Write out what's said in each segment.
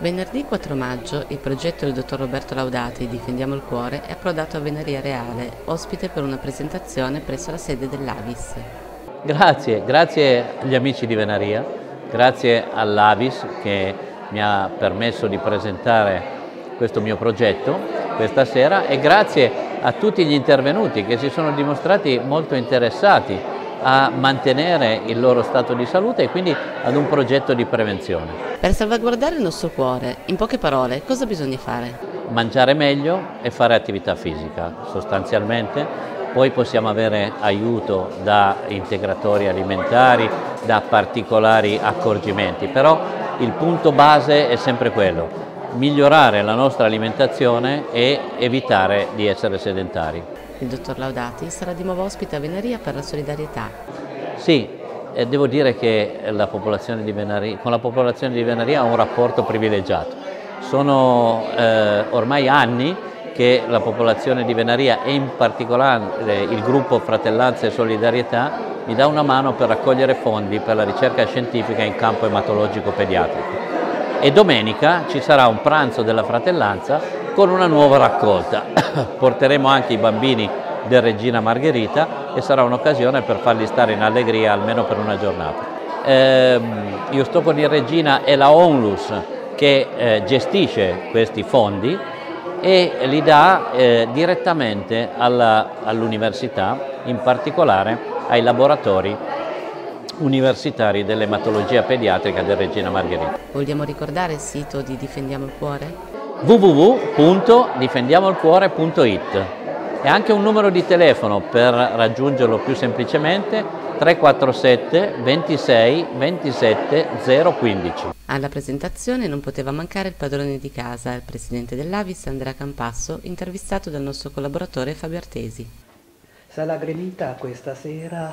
Venerdì 4 maggio il progetto del dottor Roberto Laudati Difendiamo il cuore è approdato a Venaria Reale, ospite per una presentazione presso la sede dell'Avis. Grazie, grazie agli amici di Venaria, grazie all'Avis che mi ha permesso di presentare questo mio progetto questa sera e grazie a tutti gli intervenuti che si sono dimostrati molto interessati a mantenere il loro stato di salute e quindi ad un progetto di prevenzione. Per salvaguardare il nostro cuore, in poche parole, cosa bisogna fare? Mangiare meglio e fare attività fisica sostanzialmente, poi possiamo avere aiuto da integratori alimentari, da particolari accorgimenti, però il punto base è sempre quello, migliorare la nostra alimentazione e evitare di essere sedentari. Il dottor Laudati sarà di nuovo ospite a Veneria per la solidarietà. Sì, e devo dire che la Venaria, con la popolazione di Venaria ho un rapporto privilegiato. Sono eh, ormai anni che la popolazione di Venaria e in particolare il gruppo Fratellanza e Solidarietà mi dà una mano per raccogliere fondi per la ricerca scientifica in campo ematologico pediatrico. E domenica ci sarà un pranzo della Fratellanza con una nuova raccolta. Porteremo anche i bambini del Regina Margherita e sarà un'occasione per farli stare in allegria almeno per una giornata. Eh, io sto con il Regina e la Onlus che eh, gestisce questi fondi e li dà eh, direttamente all'università, in particolare ai laboratori universitari dell'ematologia pediatrica del Regina Margherita. Vogliamo ricordare il sito di Difendiamo il Cuore? www.difendiamolcuore.it e anche un numero di telefono per raggiungerlo più semplicemente 347 26 27 015. Alla presentazione non poteva mancare il padrone di casa, il presidente dell'Avis Andrea Campasso, intervistato dal nostro collaboratore Fabio Artesi. Sala Gremita questa sera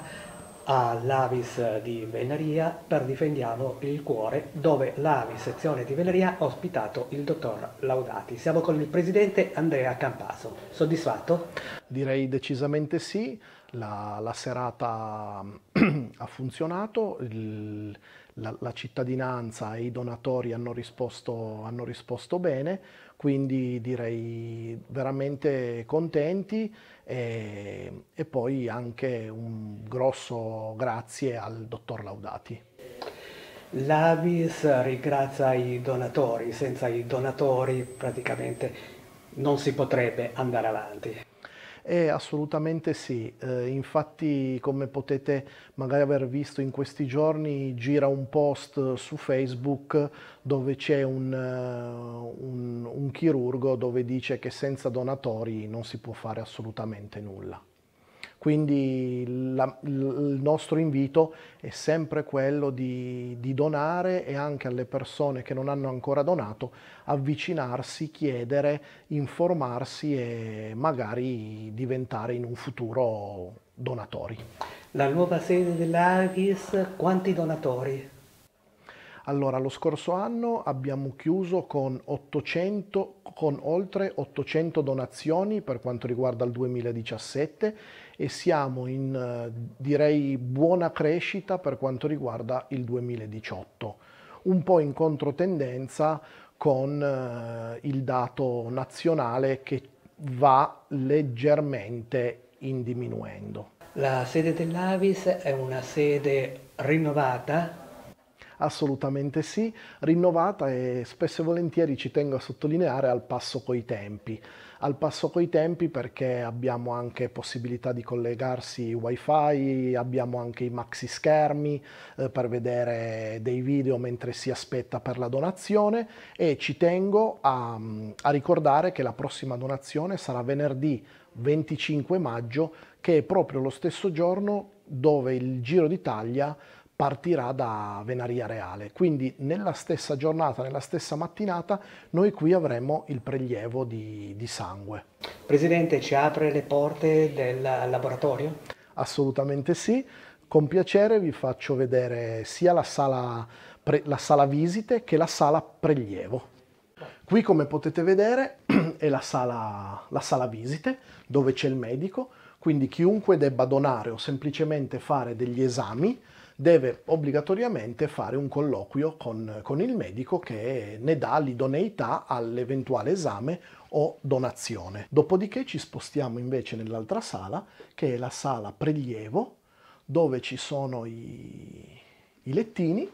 all'Avis di Venaria per Difendiamo il Cuore, dove l'Avis sezione di Venaria ha ospitato il dottor Laudati. Siamo con il presidente Andrea Campaso. Soddisfatto? Direi decisamente sì, la, la serata ha funzionato, il, la, la, cittadinanza e i donatori hanno risposto, hanno risposto bene, quindi direi veramente contenti e, e poi anche un grosso grazie al dottor Laudati. L'Avis ringrazia i donatori, senza i donatori praticamente non si potrebbe andare avanti. Eh, assolutamente sì, eh, infatti come potete magari aver visto in questi giorni gira un post su Facebook dove c'è un, uh, un, un chirurgo dove dice che senza donatori non si può fare assolutamente nulla. Quindi la, il nostro invito è sempre quello di, di, donare e anche alle persone che non hanno ancora donato avvicinarsi, chiedere, informarsi e magari diventare in un futuro donatori. La nuova sede dell'Avis, quanti donatori? Allora, lo scorso anno abbiamo chiuso con, 800, con oltre 800 donazioni per quanto riguarda il 2017 e siamo in, eh, direi, buona crescita per quanto riguarda il 2018. Un po' in controtendenza con eh, il dato nazionale che va leggermente in diminuendo. La sede dell'Avis è una sede rinnovata Assolutamente sì, rinnovata e spesso e volentieri ci tengo a sottolineare al passo coi tempi. Al passo coi tempi perché abbiamo anche possibilità di collegarsi wifi, abbiamo anche i maxi schermi eh, per vedere dei video mentre si aspetta per la donazione e ci tengo a, a ricordare che la prossima donazione sarà venerdì 25 maggio che è proprio lo stesso giorno dove il Giro d'Italia partirà da Venaria Reale. Quindi nella stessa giornata, nella stessa mattinata, noi qui avremo il prelievo di, di sangue. Presidente, ci apre le porte del laboratorio? Assolutamente sì. Con piacere vi faccio vedere sia la sala, la sala visite che la sala prelievo. Qui come potete vedere è la sala, la sala visite dove c'è il medico, quindi chiunque debba donare o semplicemente fare degli esami deve obbligatoriamente fare un colloquio con, con il medico che ne dà l'idoneità all'eventuale esame o donazione. Dopodiché ci spostiamo invece nell'altra sala, che è la sala prelievo, dove ci sono i, i lettini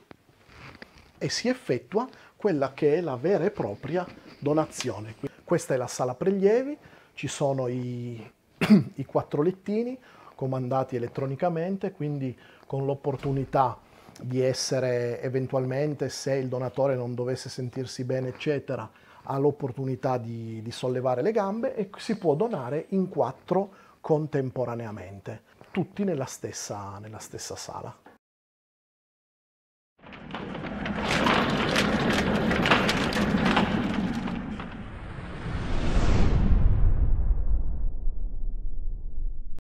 e si effettua quella che è la vera e propria donazione. Questa è la sala prelievi, ci sono i, i quattro lettini comandati elettronicamente, quindi con l'opportunità di essere eventualmente, se il donatore non dovesse sentirsi bene, eccetera, ha l'opportunità di, di sollevare le gambe e si può donare in quattro contemporaneamente, tutti nella stessa, nella stessa sala.